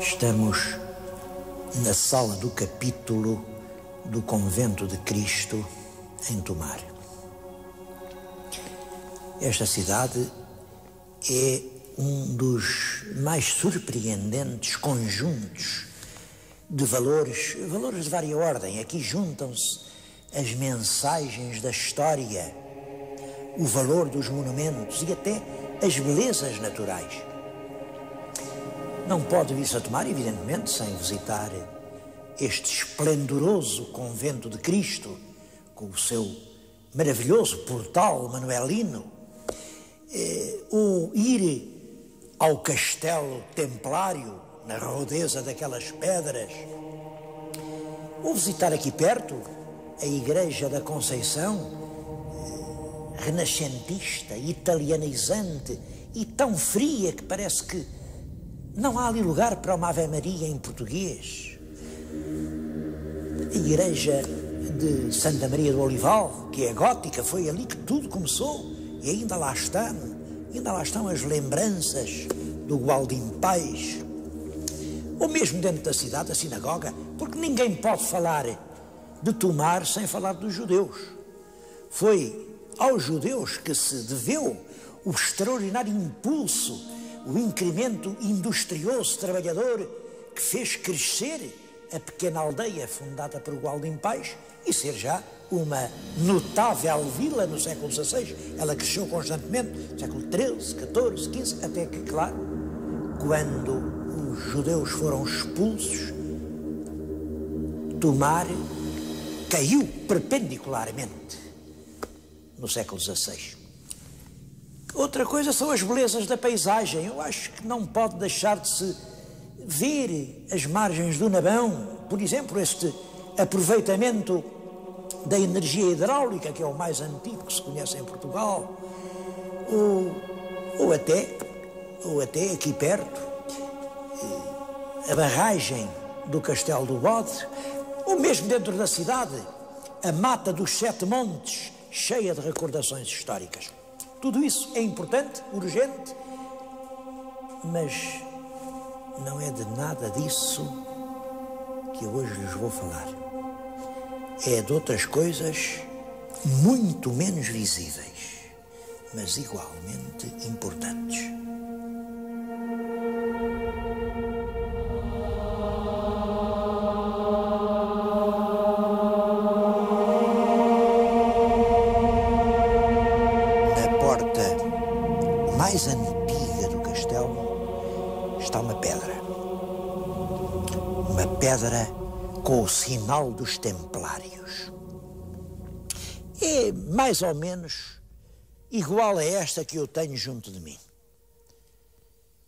Estamos na sala do capítulo do Convento de Cristo em Tomar. Esta cidade é um dos mais surpreendentes conjuntos de valores, valores de vária ordem. Aqui juntam-se as mensagens da história, o valor dos monumentos e até as belezas naturais. Não pode vir-se a tomar, evidentemente, sem visitar este esplendoroso convento de Cristo, com o seu maravilhoso portal manuelino, eh, ou ir ao castelo templário, na rodeza daquelas pedras, ou visitar aqui perto a Igreja da Conceição, eh, renascentista, italianizante e tão fria que parece que não há ali lugar para uma Ave Maria em português. A Igreja de Santa Maria do Olival, que é gótica, foi ali que tudo começou e ainda lá estão, ainda lá estão as lembranças do Gualdim Pais, ou mesmo dentro da cidade, a sinagoga, porque ninguém pode falar de Tomar sem falar dos judeus. Foi aos judeus que se deveu o extraordinário impulso, o incremento industrioso trabalhador que fez crescer a pequena aldeia fundada por Gualdim Pais e ser já uma notável vila no século XVI. Ela cresceu constantemente, século XIII, XIV, XV, até que, claro, quando os judeus foram expulsos, Tomar caiu perpendicularmente no século XVI. Outra coisa são as belezas da paisagem. Eu acho que não pode deixar de se ver as margens do Nabão, por exemplo, este aproveitamento da energia hidráulica, que é o mais antigo que se conhece em Portugal, ou, ou até, ou até aqui perto, a barragem do Castelo do Bode, ou mesmo dentro da cidade, a mata dos Sete Montes, cheia de recordações históricas. Tudo isso é importante, urgente, mas não é de nada disso que eu hoje lhes vou falar. É de outras coisas muito menos visíveis, mas igualmente importantes. O sinal dos templários. É mais ou menos igual a esta que eu tenho junto de mim.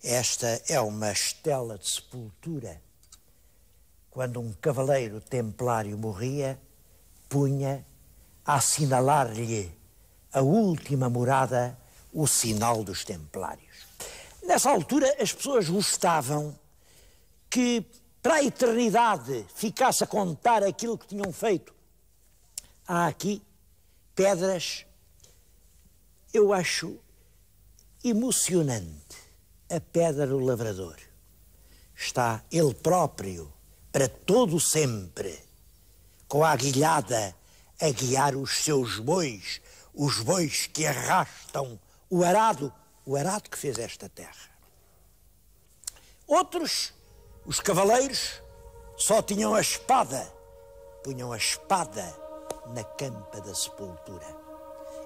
Esta é uma estela de sepultura. Quando um cavaleiro templário morria, punha a assinalar-lhe a última morada o sinal dos templários. Nessa altura, as pessoas gostavam que para a eternidade ficasse a contar aquilo que tinham feito. Há aqui pedras, eu acho emocionante a pedra do lavrador. Está ele próprio, para todo sempre, com a aguilhada a guiar os seus bois, os bois que arrastam o arado, o arado que fez esta terra. Outros os cavaleiros só tinham a espada, punham a espada na campa da sepultura.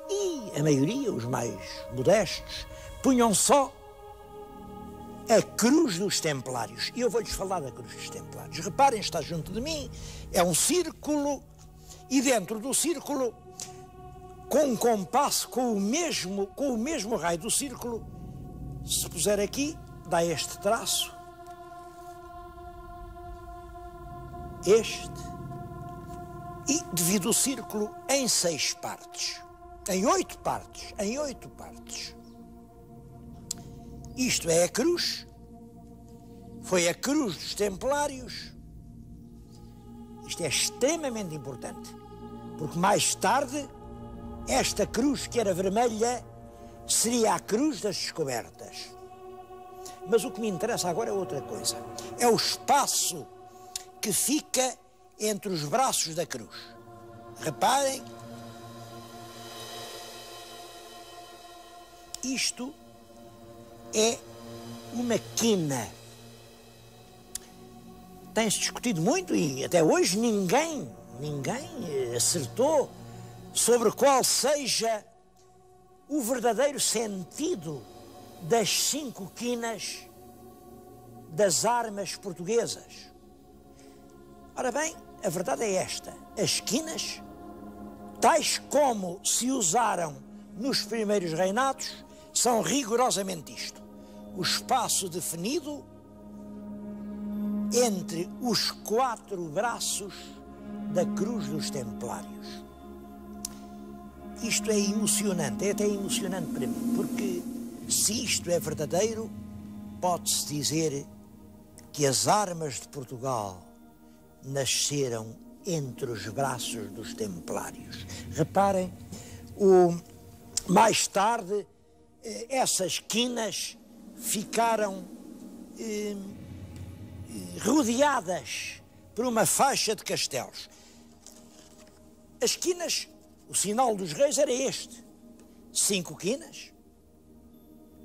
E a maioria, os mais modestos, punham só a cruz dos templários. E eu vou-lhes falar da cruz dos templários. Reparem, está junto de mim, é um círculo, e dentro do círculo, com um compasso, com o mesmo, com o mesmo raio do círculo, se puser aqui, dá este traço, este e divide o círculo em seis partes, em oito partes, em oito partes. Isto é a cruz, foi a cruz dos templários. Isto é extremamente importante, porque mais tarde esta cruz que era vermelha seria a cruz das descobertas. Mas o que me interessa agora é outra coisa. É o espaço que fica entre os braços da cruz. Reparem, isto é uma quina. Tem-se discutido muito e até hoje ninguém, ninguém acertou sobre qual seja o verdadeiro sentido das cinco quinas das armas portuguesas. Ora bem, a verdade é esta: as quinas, tais como se usaram nos primeiros reinados, são rigorosamente isto: o espaço definido entre os quatro braços da cruz dos Templários. Isto é emocionante, é até emocionante para mim, porque se isto é verdadeiro, pode-se dizer que as armas de Portugal nasceram entre os braços dos templários. Reparem, o, mais tarde, eh, essas quinas ficaram eh, rodeadas por uma faixa de castelos. As quinas, o sinal dos reis era este: cinco quinas.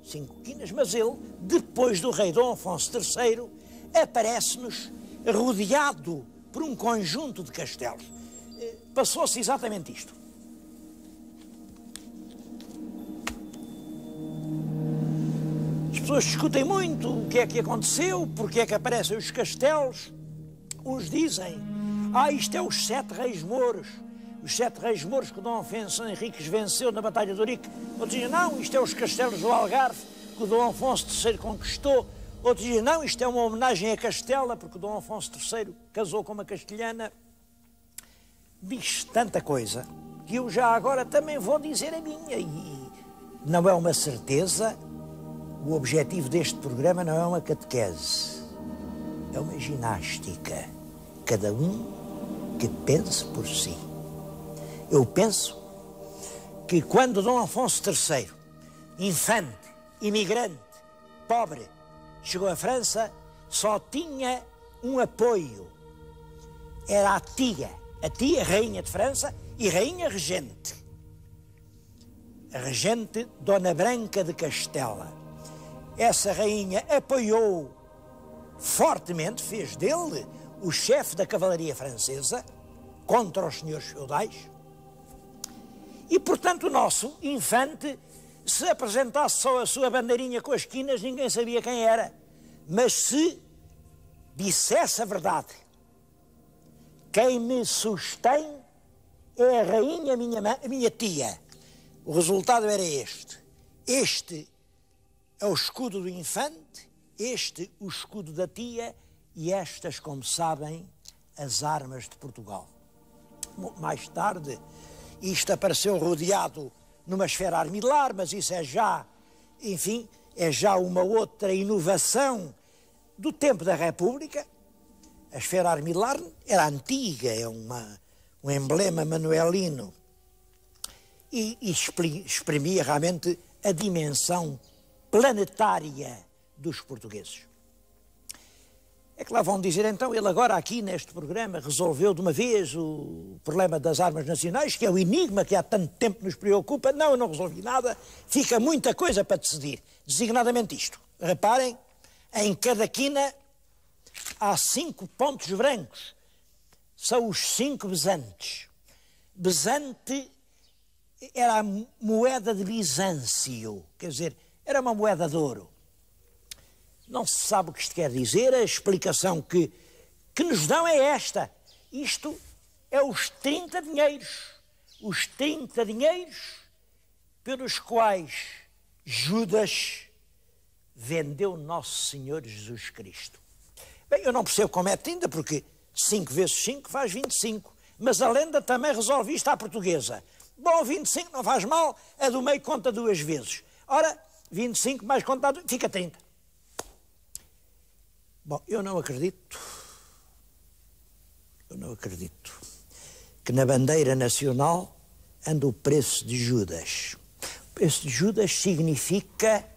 Cinco quinas, mas ele, depois do rei Dom Afonso III, aparece-nos rodeado por um conjunto de castelos. Eh, passou-se exatamente isto. As pessoas discutem muito o que é que aconteceu, porque é que aparecem os castelos. Uns dizem, ah, isto é os sete reis mouros, os sete reis mouros que Dom Afonso Henriques venceu na Batalha de Ourique. Outros dizem, não, isto é os castelos do Algarve que o Dom Afonso III conquistou. Outros dizem, não, isto é uma homenagem a Castela, porque Dom Afonso III casou com uma castelhana. Diz tanta coisa que eu já agora também vou dizer a minha. E não é uma certeza, o objetivo deste programa não é uma catequese, é uma ginástica. Cada um que pense por si. Eu penso que quando Dom Afonso III, infante, imigrante, pobre, chegou à França, só tinha um apoio. Era a tia, a tia rainha de França e rainha regente. A regente Dona Branca de Castela. Essa rainha apoiou fortemente, fez dele o chefe da cavalaria francesa contra os senhores feudais. E, portanto, o nosso infante se apresentasse só a sua bandeirinha com as quinas, ninguém sabia quem era. Mas se dissesse a verdade, quem me sustém é a rainha, minha, minha tia. O resultado era este. Este é o escudo do infante, este o escudo da tia e estas, como sabem, as armas de Portugal. Mais tarde, isto apareceu rodeado numa esfera armilar, mas isso é já, enfim, é já uma outra inovação do tempo da República. A esfera armilar era antiga, é uma, um emblema manuelino e, e exprimia realmente a dimensão planetária dos portugueses. É que lá vão dizer, então, ele agora aqui neste programa resolveu de uma vez o problema das armas nacionais, que é o enigma que há tanto tempo nos preocupa. Não, eu não resolvi nada, fica muita coisa para decidir. Designadamente isto. Reparem, em cada quina há cinco pontos brancos. São os cinco besantes. Besante era a moeda de Bizâncio, quer dizer, era uma moeda de ouro. Não se sabe o que isto quer dizer, a explicação que, que nos dão é esta. Isto é os 30 dinheiros. Os 30 dinheiros pelos quais Judas vendeu Nosso Senhor Jesus Cristo. Bem, eu não percebo como é 30, porque 5 vezes 5 faz 25. Mas a lenda também resolve isto à portuguesa. Bom, 25 não faz mal, a do meio conta duas vezes. Ora, 25 mais contado fica 30. Bom, eu não acredito, eu não acredito que na bandeira nacional anda o preço de Judas. O preço de Judas significa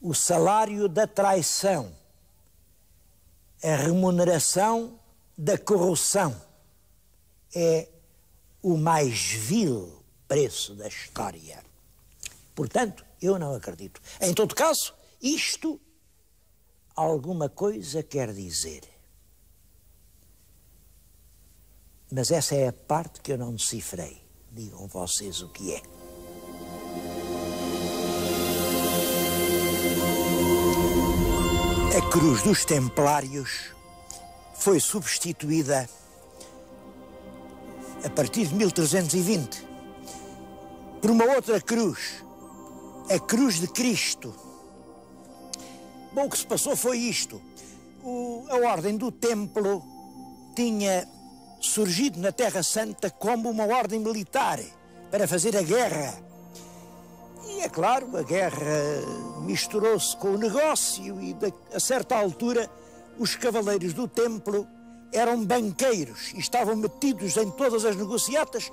o salário da traição, a remuneração da corrupção. É o mais vil preço da história. Portanto, eu não acredito. Em todo caso, isto alguma coisa quer dizer. Mas essa é a parte que eu não decifrei. Digam vocês o que é. A cruz dos Templários foi substituída a partir de 1320 por uma outra cruz, a cruz de Cristo. Bom, o que se passou foi isto. O, a ordem do Templo tinha surgido na Terra Santa como uma ordem militar para fazer a guerra. E é claro, a guerra misturou-se com o negócio e a certa altura os cavaleiros do templo eram banqueiros e estavam metidos em todas as negociatas.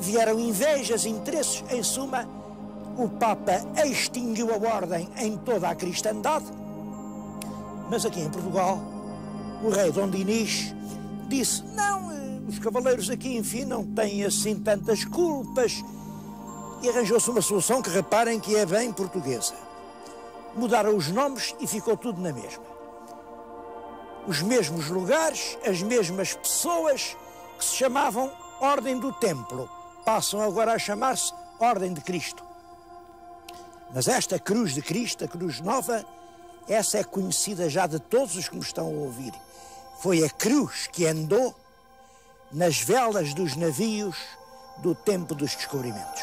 Vieram invejas, interesses, em suma, o Papa extinguiu a ordem em toda a cristandade. Mas aqui em Portugal, o rei Dom Dinis disse: Não, os cavaleiros aqui, enfim, não têm assim tantas culpas. E arranjou-se uma solução que reparem que é bem portuguesa. Mudaram os nomes e ficou tudo na mesma. Os mesmos lugares, as mesmas pessoas que se chamavam Ordem do Templo, passam agora a chamar-se Ordem de Cristo. Mas esta cruz de Cristo, a cruz nova, essa é conhecida já de todos os que me estão a ouvir. Foi a cruz que andou nas velas dos navios do tempo dos descobrimentos.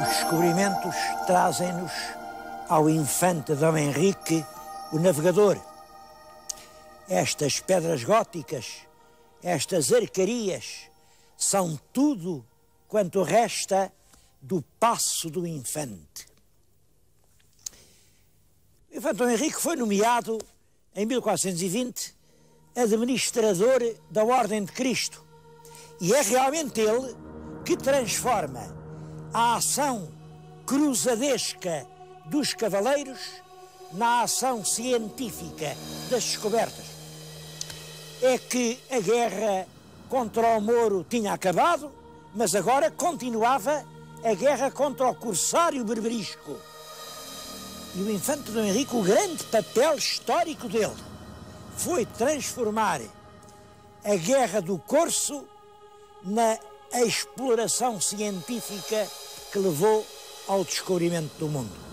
Os descobrimentos trazem-nos ao infante Dom Henrique, o navegador. Estas pedras góticas, estas arcarias, são tudo quanto resta do passo do infante. O infante Dom Henrique foi nomeado, em 1420, administrador da Ordem de Cristo. E é realmente ele que transforma a ação cruzadesca dos cavaleiros na ação científica das descobertas. É que a guerra contra o Moro tinha acabado, mas agora continuava a guerra contra o corsário berberisco. E o infante Dom Henrique, o grande papel histórico dele, foi transformar a guerra do corso na exploração científica que levou ao descobrimento do mundo.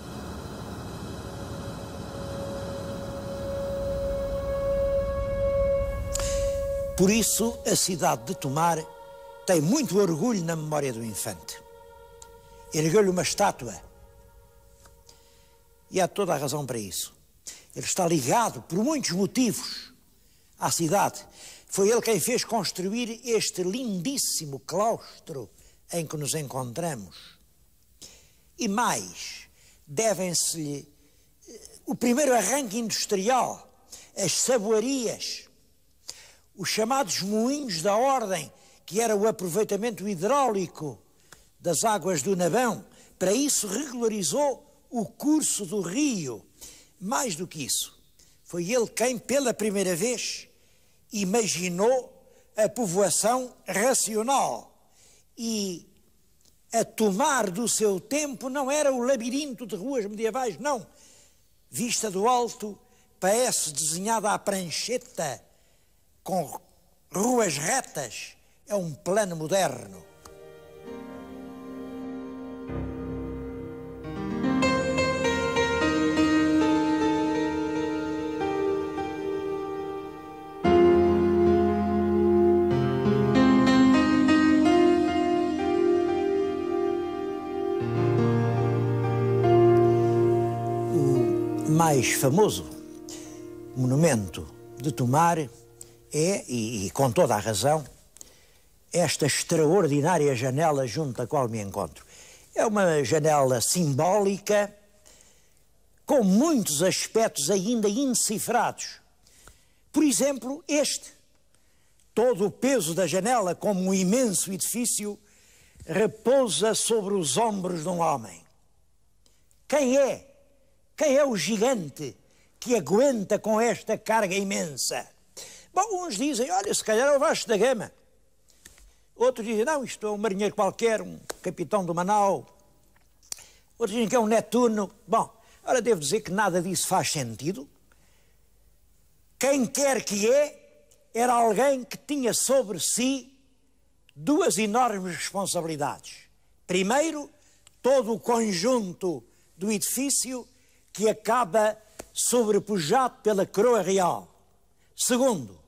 Por isso, a cidade de Tomar tem muito orgulho na memória do infante. Ergueu-lhe uma estátua. E há toda a razão para isso. Ele está ligado, por muitos motivos, à cidade. Foi ele quem fez construir este lindíssimo claustro em que nos encontramos. E mais, devem-se-lhe eh, o primeiro arranque industrial, as saboarias, os chamados moinhos da ordem, que era o aproveitamento hidráulico das águas do Nabão. Para isso, regularizou o curso do rio. Mais do que isso, foi ele quem, pela primeira vez, imaginou a povoação racional. E a tomar do seu tempo não era o labirinto de ruas medievais, não. Vista do alto, parece desenhada à prancheta, com ruas retas é um plano moderno. O mais famoso monumento de Tomar é, e, e com toda a razão, esta extraordinária janela junto à qual me encontro. É uma janela simbólica, com muitos aspectos ainda indecifrados. Por exemplo, este. Todo o peso da janela, como um imenso edifício, repousa sobre os ombros de um homem. Quem é? Quem é o gigante que aguenta com esta carga imensa? Bom, uns dizem, olha, se calhar é o Vasco da Gama. Outros dizem, não, isto é um marinheiro qualquer, um capitão do Manau. Outros dizem que é um Netuno. Bom, ora, devo dizer que nada disso faz sentido. Quem quer que é, era alguém que tinha sobre si duas enormes responsabilidades. Primeiro, todo o conjunto do edifício que acaba sobrepujado pela coroa real. Segundo,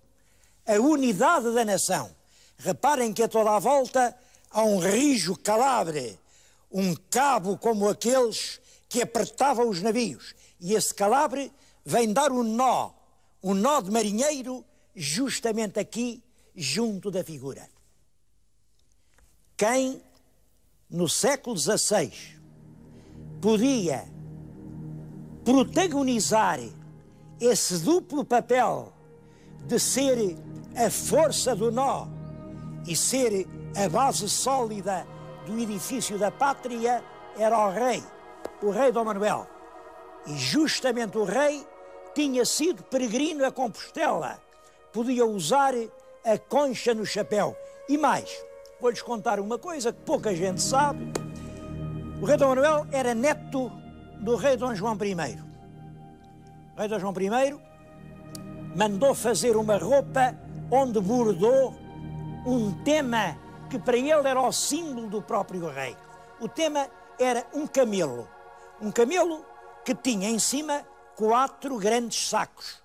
a unidade da nação. Reparem que a toda a volta há um rijo calabre, um cabo como aqueles que apertavam os navios. E esse calabre vem dar um nó, um nó de marinheiro, justamente aqui, junto da figura. Quem, no século XVI, podia protagonizar esse duplo papel de ser a força do nó e ser a base sólida do edifício da pátria era o rei, o rei Dom Manuel. E justamente o rei tinha sido peregrino a Compostela, podia usar a concha no chapéu. E mais, vou-lhes contar uma coisa que pouca gente sabe. O rei Dom Manuel era neto do rei Dom João I. O rei Dom João I mandou fazer uma roupa onde bordou um tema que para ele era o símbolo do próprio rei. O tema era um camelo. Um camelo que tinha em cima quatro grandes sacos.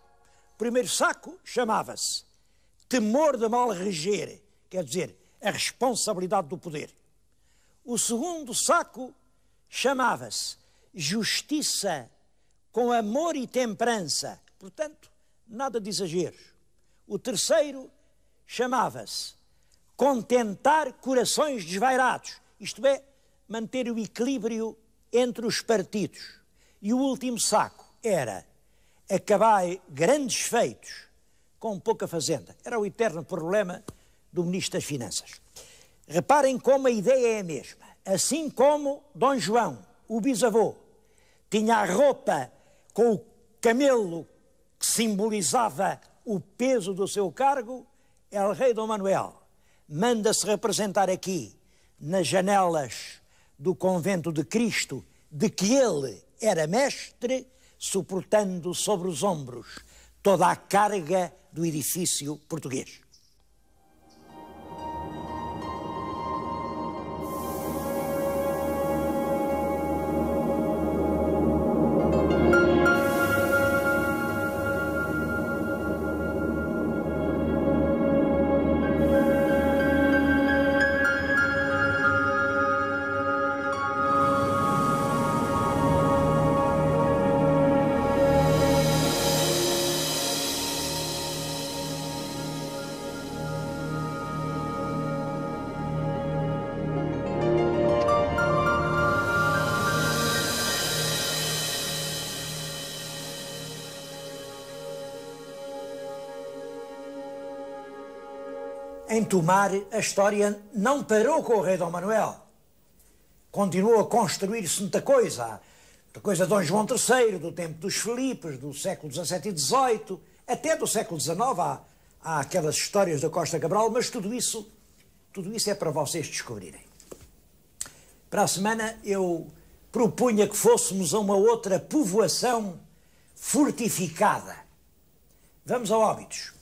O primeiro saco chamava-se Temor de mal reger, quer dizer, a responsabilidade do poder. O segundo saco chamava-se Justiça com amor e temperança. Portanto, nada de exageros. O terceiro chamava-se contentar corações desvairados, isto é, manter o equilíbrio entre os partidos. E o último saco era acabar grandes feitos com pouca fazenda. Era o eterno problema do Ministro das Finanças. Reparem como a ideia é a mesma. Assim como Dom João, o bisavô, tinha a roupa com o camelo simbolizava o peso do seu cargo, El Rei Dom Manuel manda-se representar aqui, nas janelas do convento de Cristo, de que ele era mestre, suportando sobre os ombros toda a carga do edifício português. Em Tomar, a história não parou com o rei Dom Manuel. Continuou a construir-se muita coisa. Muita coisa de Dom João III, do tempo dos Filipes, do século XVII e XVIII, até do século XIX. Há, há aquelas histórias da Costa Cabral, mas tudo isso, tudo isso é para vocês descobrirem. Para a semana eu propunha que fôssemos a uma outra povoação fortificada. Vamos a Óbidos.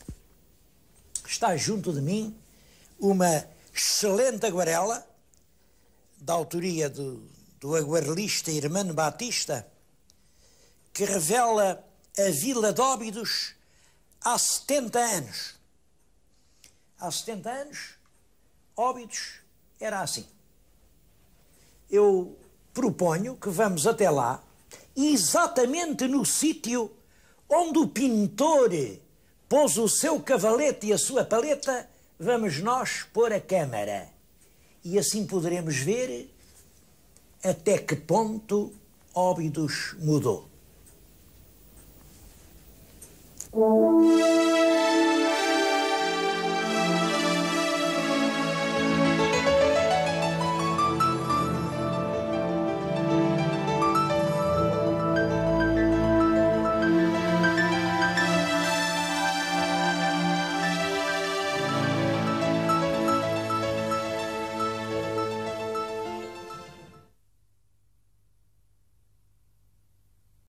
Está junto de mim uma excelente aguarela, da autoria do, do aguarelista Hermano Batista, que revela a Vila de Óbidos há 70 anos. Há 70 anos, Óbidos era assim. Eu proponho que vamos até lá, exatamente no sítio onde o pintor pôs o seu cavalete e a sua paleta vamos nós pôr a câmara e assim poderemos ver até que ponto Óbidos mudou.